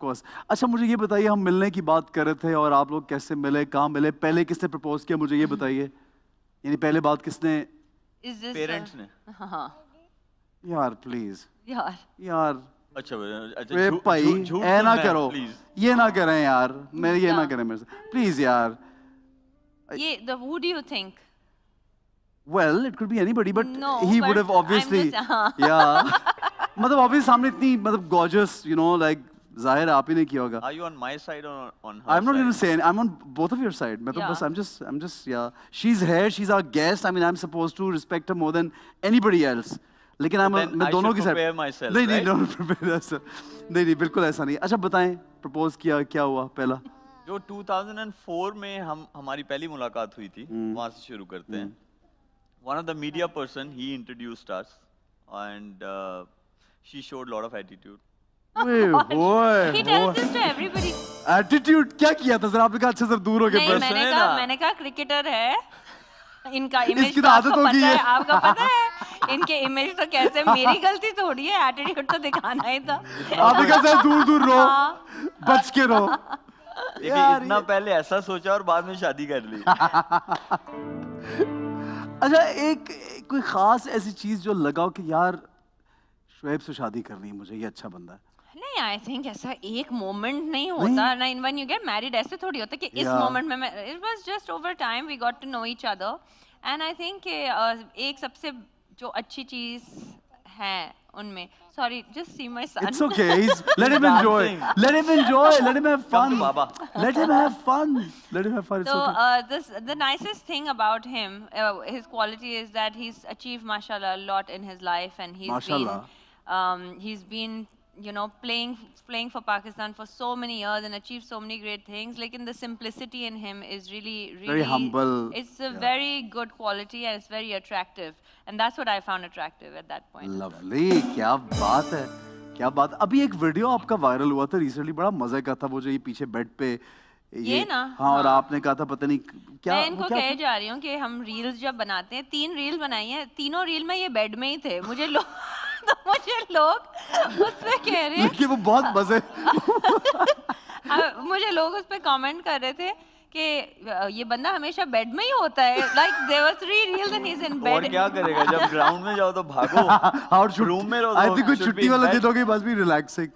Course अच्छा मुझे ये बताइए हम मिलने की बात कर रहे थे और आप लोग कैसे मिले कहाँ मिले? पहले किसने प्रपोज किया? मुझे ये बताइए। यानी पहले बात किसने? पेरेंट्स ने। हाँ। यार प्लीज़ यार। यार। अच्छा अच्छा वे भाई झूठ ऐ ना करो। ये ना करें यार। मेरे ये ना करें मेरे से। प्लीज़ यार। ये the who do you think? Well it could be anybody but No, he but would have obviously just- yeah. मतलब obviously सामने इतनी मतलब gorgeous यू नो like ज़ाहिर आप ही ने किया होगा। Are you on my side और on her I am not going to I am on both of your side मैं तो बस I am just I am just yeah she is here she is our guest I mean I am suppose to respect her more than anybody else लेकिन I मैं दोनों की side नहीं नहीं don't prepare sir नहीं नहीं बिल्कुल ऐसा नहीं। अच्छा बताएँ प्रपोज किया क्या हुआ पहला? जो 2004 में हम हमारी पहली मुलाकात हुई थी हम्म। वहाँ से शुरू करते हैं। One of the media person he introduced us and she showed lot of attitude he tells this to everybody. Attitude क्या किया था सर? आपने कहा अच्छा सर दूर हो नहीं गए मैंने कहा मैंने कहा क्रिकेटर है। इनका इमेज इसकी तो तो आदत आपको होगी पता है। है। आपका पता है। इनके इमेज तो कैसे? मेरी गलती थोड़ी है एटीट्यूड तो दिखाना ही था। आपने कहा सर दूर दूर रहो हाँ। बच के रहो। इतना पहले ऐसा सोचा और बाद में शादी कर ली। अच्छा एक कोई खास ऐसी चीज़ जो लगाओ कि यार शुएब से शादी करनी है मुझे ये अच्छा बंदा है। नहीं आई थिंक ऐसा एक मोमेंट नहीं होता ना in when you get married ऐसे थोड़ी होता कि इस Yeah. मोमेंट में मैं it was just over time we got to know each other and I think एक सबसे जो अच्छी चीज है उनमें sorry just see my son It's okay. He's let him enjoy. Dancing. Let him enjoy. Let him have fun. to Baba. Let him have fun. Let him have fun. It's So okay. uh, this the nicest thing about him, uh, his quality is that he's achieved, mashallah, a lot in his life, and he's Mashallah. been, um, he's been, you know, playing playing for Pakistan for so many years and achieved so many great things. Like, in the simplicity in him is really, really very humble. It's a yeah. very good quality and it's very attractive, and that's what I found attractive at that point. Lovely. क्या बात है क्या बात अभी एक video आपका viral हुआ था रिसेंटली बड़ा मज़े का था वो जो ये पीछे बेड पे ये ये ना, हाँ हाँ और हाँ। आपने कहा था पता नहीं क्या मैं इनको कहे? जा रही हूँ कि हम रील्स जब बनाते हैं तीन रील बनाई हैं तीनों रील में ये बेड में ही थे मुझे लोग तो मुझे लोग उस पे कह रहे हैं लेकिन वो बहुत मज़े मुझे लोग उस पे कमेंट कर रहे थे कि ये बंदा हमेशा बेड में ही होता है। Like there three reels and he is in bed और क्या करेगा? जब ग्राउंड में जाओ तो भागो। और रूम में रहो आई तो थिंक कुछ छुट्टी वाला. दिन होगी बस भी रिलैक्सिंग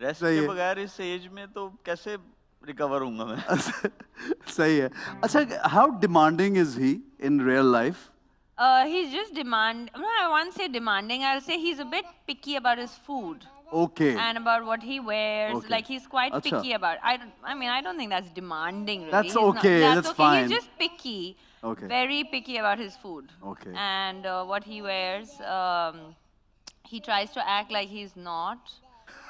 रेस्ट के बगैर इस एज में तो कैसे रिकवर होऊँगा मैं? सही है। अच्छा how demanding is he in real life uh, he's just demand no I won't say demanding I'll say he's a bit picky about his food okay and about what he wears. Okay. Like he's quite Acha. picky about. I don't. I mean, I don't think that's demanding. Really. That's He's not- okay, that's, that's okay. fine. He's just picky. Okay. Very picky about his food. Okay. And uh, what he wears. Um, he tries to act like he's not,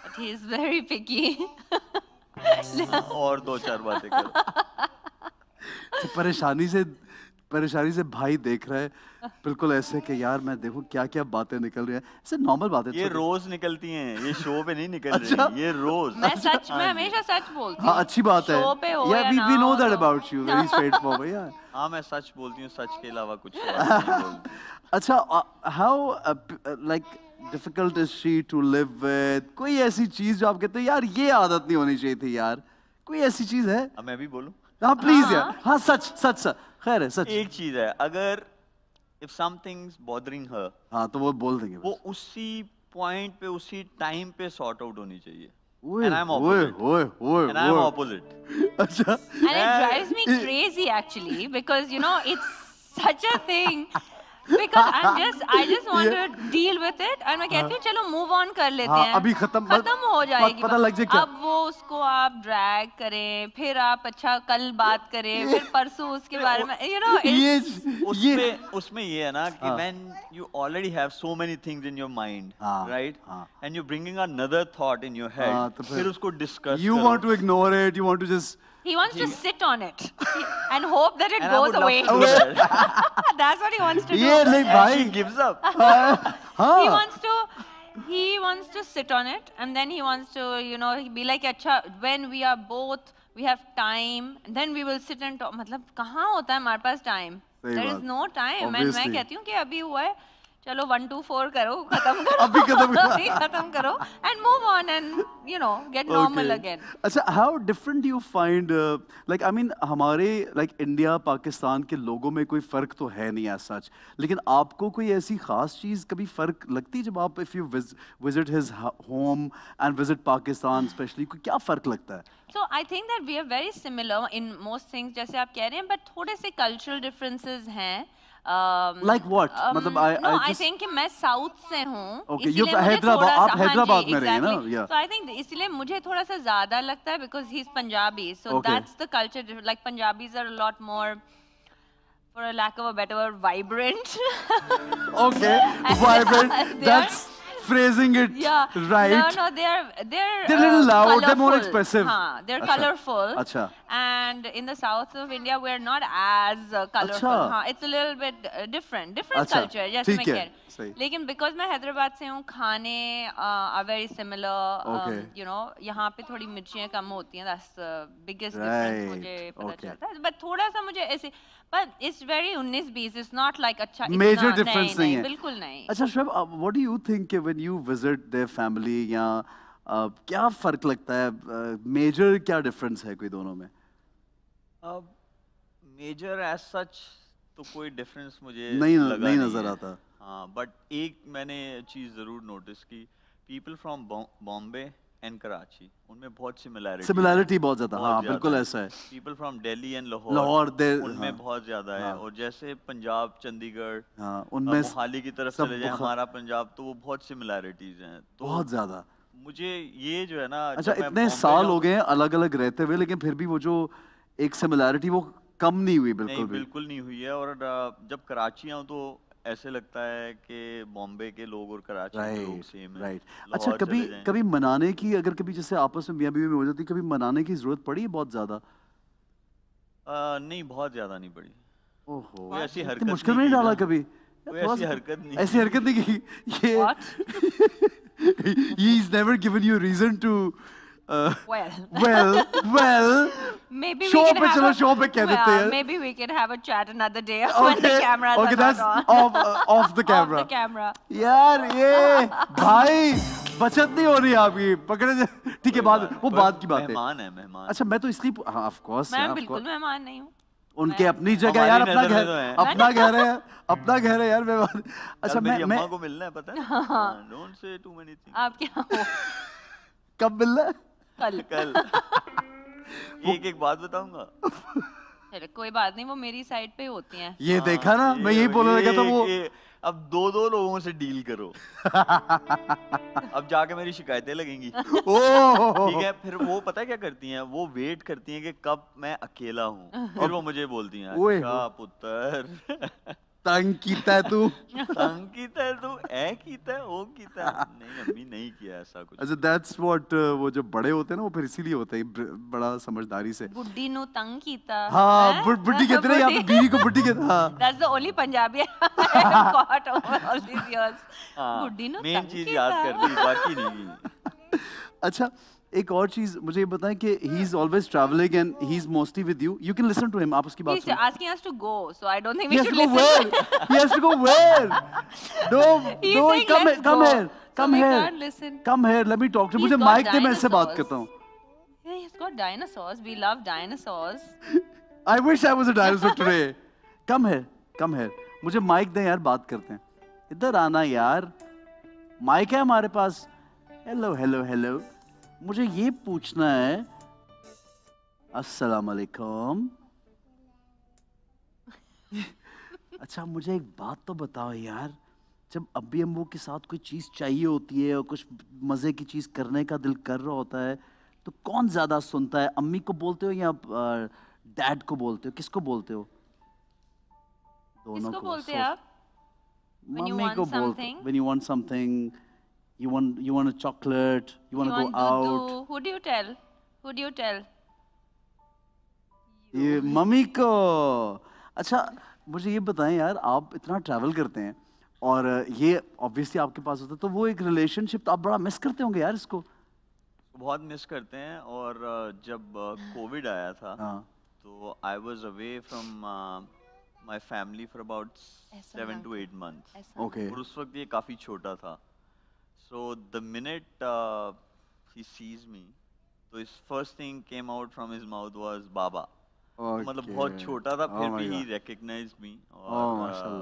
but he's very picky. और दो चार बातें करो तो परेशानी से परेशानी से भाई देख रहा है। बिल्कुल ऐसे कि यार मैं देखूँ क्या क्या बातें निकल रही हैं। ऐसे नॉर्मल बातें ये रोज निकलती हैं ये शो पे नहीं निकल अच्छा। रही ये रोज। मैं सच में हमेशा सच बोलती हाँ हूँ। अच्छी बात है। Yeah yeah we we know that. About you very straightforward yeah हाँ मैं सच बोलती हूँ सच के अलावा कुछ। अच्छा how like difficult is she to live with कोई ऐसी चीज़ जो आप कहते हैं यार ये आदत नहीं होनी चाहिए थी यार। कोई ऐसी चीज़ है? मैं भी बोलूँ? हाँ प्लीज़ यार। हाँ। सच सच सच। खैर है सच। एक चीज़ है अगर इफ़ समथिंग्स बॉदरिंग हर हाँ तो वो बोल देंगे वो उसी पॉइंट पे उसी टाइम पे सॉर्ट आउट होनी चाहिए। ओए and I'm ओए opposite. ओए ओए एंड आई एम अच्छा। And it drives me crazy actually because you know it's such a thing. Because I'm just I just want Yeah. to deal with it and मैं कहती हूँ चलो move on कर लेते हाँ, हैं अभी खत्म- खत्म हो जाएगी पता लग जाए क्या? अब वो उसको आप ड्रैग करें फिर आप अच्छा कल बात करें फिर परसों उसके बारे में you know ये उसमें उसमें ये है ना कि हाँ। you already have so many things in your mind हाँ, right हाँ। and you're bringing another thought in your head हाँ, तो फिर- उसको discuss you want to ignore it you want to just he wants to sit on it and hope that it and goes away that's what he wants to do ये नहीं भाई। Gives up he. Wants to he wants to sit on it and then he wants to you know be like अच्छा when we are both we have time then we will sit and मतलब कहाँ होता है हमारे पास time there is no time and मैं कहती हूँ कि अभी हुआ है चलो वन टू फोर करो खत्म करो। अभी खत्म करो। अभी खत्म करो and move on and you know get normal again अच्छा how different you find like I mean हमारे लाइक इंडिया पाकिस्तान के लोगों में कोई फ़र्क तो है नहीं एज सच लेकिन आपको कोई ऐसी खास चीज़ कभी फ़र्क लगती जब आप if you visit his home and visit Pakistan specially कोई क्या फ़र्क लगता है? So I think that we are very similar in most things जैसे आप कह रहे हैं बट थोड़े से cultural differences हैं। लाइक व्हाट मतलब आई आई थिंक मैं साउथ से हूँ हैदराबाद आप हैदराबाद में रहे ना? इसलिए मुझे थोड़ा सा ज़्यादा लगता है because he is Punjabi so that's the culture like Punjabis are a lot more for a lack of a better word vibrant okay vibrant that's phrasing it yeah. right. No, no, they're they're they're a little uh, loud. Colorful. They're more expressive. They're Achha. colorful. Achha. And in the south of India, we're not as uh, colorful. It's a little bit uh, different, different Achha. culture. Yes, make it. सही। लेकिन because मैं हैदराबाद से हूँ खाने uh, similar um, Okay. you know यहाँ पे थोड़ी मिर्चियाँ कम होती हैं the biggest मुझे पता okay. चलता है but थोड़ा सा मुझे ऐसे but it's very 19-20 it's not like अच्छा Major इतना difference नहीं है। बिल्कुल नहीं अच्छा what do you think when you visit there family या uh, क्या फ़र्क लगता है मेजर क्या डिफरेंस है कोई दोनों में मेजर एज सच तो कोई डिफरेंस मुझे नहीं लगा नहीं नज़र आता। हाँ बट एक मैंने चीज़ ज़रूर नोटिस की people from Bombay and Karachi उनमें बहुत सिमिलैरिटी सिमिलैरिटी बहुत ज़्यादा हाँ बिल्कुल ऐसा है। People from Delhi and Lahore Lahore, उनमें हाँ। बहुत ज़्यादा है। हाँ। और जैसे पंजाब चंडीगढ़ हाँ उनमें मोहाली की तरफ़ चले जाए हमारा पंजाब तो वो बहुत सिमिलैरिटीज हैं। तो बहुत ज़्यादा। मुझे ये जो है ना अच्छा इतने साल हो गए अलग अलग रहते हुए लेकिन फिर भी वो जो एक सिमिलैरिटी वो कम नहीं हुई नहीं बिल्कुल भी। बिल्कुल नहीं हुई है। और जब कराची आऊँ तो ऐसे लगता है कि बॉम्बे के लोग और कराची के लोग सेम है। राइट अच्छा कभी कभी मनाने की अगर कभी जैसे आपस में मियाँ बीवी में हो जाती कभी मनाने की ज़रूरत पड़ी है बहुत ज़्यादा? नहीं बहुत ज़्यादा नहीं पड़ी। ओहो ऐसी हरकत मुश्किल नहीं में नहीं डाला कभी? ऐसी हरकत नहीं ऐसी हरकत नहीं की? ये he's never given you reason to uh, well. well well Maybe Show we can पे have चलो, a, show पे कह देते well, Maybe we can have a chat another day when the okay cameras okay are that's not on. off uh, off the camera Off the camera. यार ये भाई बचत नहीं हो रही आपकी। पकड़े जा- ठीक है बाद वो बाद की बात है। मेहमान है मेहमान। अच्छा मैं तो इसलिए हाँ ऑफ़ कोर्स मैं बिल्कुल मेहमान नहीं हूँ। उनके अपनी जगह यार अपना घर तो अपना घर है अपना घर है यार मैं बात- अच्छा मैं मेरी मैं अम्मा को मिलना है पता है? Don't say to many things आप क्या हो? कब मिलना है? कल। कल। एक एक बात बताऊँगा? कोई बात नहीं वो मेरी साइड पे होती हैं। ये हाँ, देखा ना मैं यही बोलने लगा था वो ये- अब दो दो लोगों से डील करो। अब जाके मेरी शिकायतें लगेंगी। ओह! ठीक है फिर वो पता है क्या करती हैं? वो वेट करती हैं कि कब मैं अकेला हूँ। फिर वो मुझे बोलती हैं अच्छा पुत्र। तंग कीता है तू? तंग कीता है तू? ऐ कीता है? ओ कीता है? नहीं अम्मी नहीं किया ऐसा कुछ। अच्छा दैट्स व्हाट वो जो बड़े होते हैं ना वो फिर इसीलिए होते हैं बड़ा समझदारी से। बुड्ढी नु तंग कीता। हाँ? बुड्ढी कहते हैं यहाँ पे बीवी को बुड्ढी कहते हाँ only Punjabi I've got over all these years. हाँ बुड्ढी नु मेन चीज़ याद कर दी बाकी नहीं। अच्छा एक और चीज़ मुझे बताएँ कि he is always travelling and he is mostly with you you can listen to him आप उसकी बात सुनो asking us to go, so I don't think He we has to should go listen. where? He has to go where? No, He's no, saying come, let's here, come here, come here. Come here, let me talk to you. मुझे mic दे मैं इससे बात करता हूँ. He's got dinosaurs. We love dinosaurs. I wish I was a dinosaur today. Come here, come here. मुझे mic दे यार बात करते हैं. इधर आना यार. माइक है हमारे पास. Hello hello hello. मुझे ये पूछना है. अस्सलाम वालेकुम. अच्छा मुझे एक बात तो बताओ यार जब अब्बी अम्बू के साथ कोई चीज़ चाहिए होती है और कुछ मज़े की चीज़ करने का दिल कर रहा होता है तो कौन ज़्यादा सुनता है अम्मी को बोलते हो या डैड को बोलते हो किसको बोलते हो दोनों को बोलते So, हैं आप? मम्मी को बोलते when you want something you want you want a chocolate you want You to go out Dudu? Who do you tell? Who do you tell? ये मम्मी को अच्छा मुझे ये बताएँ यार आप इतना ट्रैवल करते हैं और ये ऑब्वियसली आपके पास होता है तो वो एक रिलेशनशिप तो आप बड़ा मिस करते होंगे यार इसको बहुत मिस करते हैं और जब कोविड आया था हाँ तो I was away from my family for about ऐसा seven नाम to eight months. ऐसा ओके और उस वक्त ये काफ़ी छोटा था so the minute uh, he sees me तो his first thing came out from his mouth was baba तो मतलब बहुत छोटा था फिर भी he recognized me Oh, और uh, माशाल्लाह